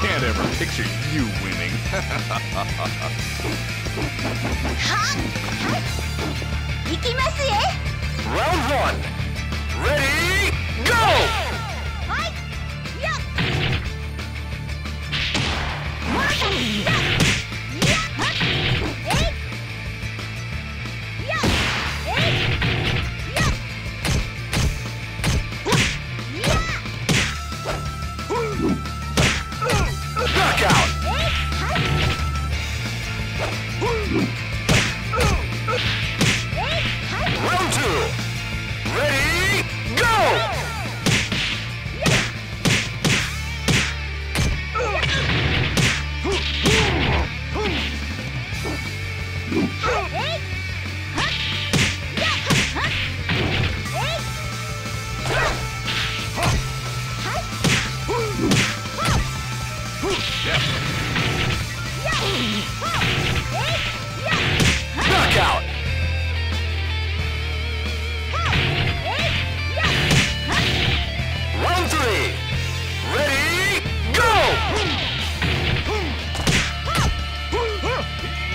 can't ever picture you winning. Round one. Ready, go! Hi! Hum!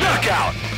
Knockout!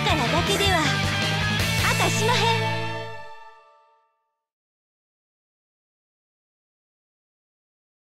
力だけではあたしまへん。